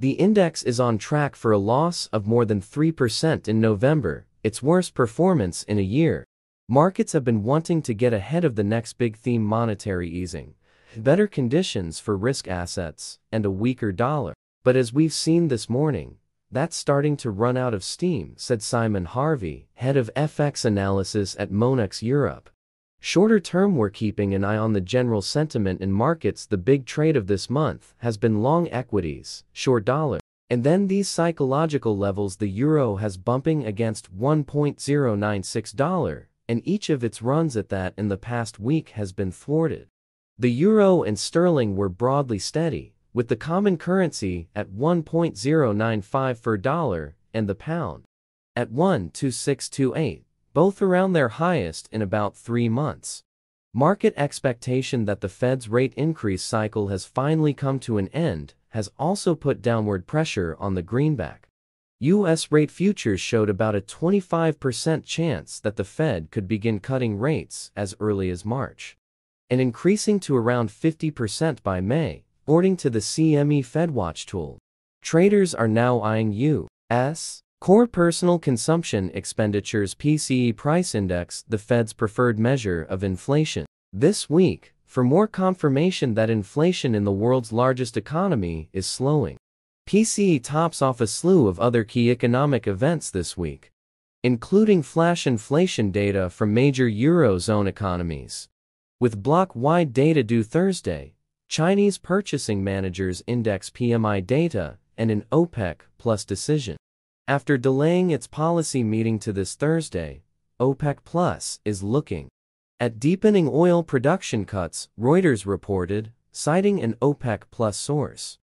The index is on track for a loss of more than 3% in November, its worst performance in a year. Markets have been wanting to get ahead of the next big theme monetary easing, better conditions for risk assets, and a weaker dollar. But as we've seen this morning, that's starting to run out of steam, said Simon Harvey, head of FX analysis at Monex Europe. Shorter term, we're keeping an eye on the general sentiment in markets. The big trade of this month has been long equities, short dollar. And then these psychological levels the euro has bumping against $1.096, and each of its runs at that in the past week has been thwarted. The euro and sterling were broadly steady, with the common currency at 1.095 for dollar and the pound at 12628 both around their highest in about three months. Market expectation that the Fed's rate increase cycle has finally come to an end has also put downward pressure on the greenback. U.S. rate futures showed about a 25% chance that the Fed could begin cutting rates as early as March, and increasing to around 50% by May, according to the CME FedWatch tool. Traders are now eyeing U.S. Core Personal Consumption Expenditures PCE Price Index, the Fed's preferred measure of inflation. This week, for more confirmation that inflation in the world's largest economy is slowing. PCE tops off a slew of other key economic events this week, including flash inflation data from major Eurozone economies. With bloc-wide data due Thursday, Chinese Purchasing Managers Index PMI data, and an OPEC plus decision. After delaying its policy meeting to this Thursday, OPEC Plus is looking at deepening oil production cuts, Reuters reported, citing an OPEC Plus source.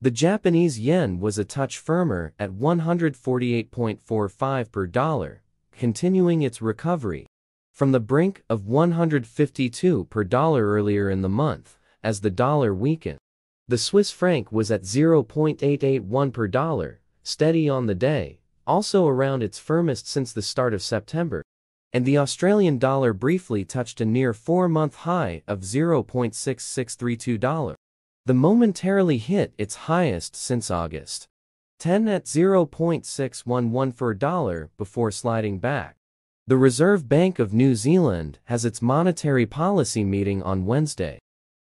The Japanese yen was a touch firmer at 148.45 per dollar, continuing its recovery from the brink of 152 per dollar earlier in the month as the dollar weakened. The Swiss franc was at 0.881 per dollar, steady on the day, also around its firmest since the start of September, and the Australian dollar briefly touched a near four-month high of $0.6632. The momentarily hit its highest since August. 10 at 0.611 for a dollar before sliding back. The Reserve Bank of New Zealand has its monetary policy meeting on Wednesday,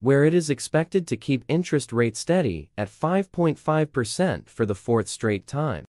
where it is expected to keep interest rates steady at 5.5% for the fourth straight time.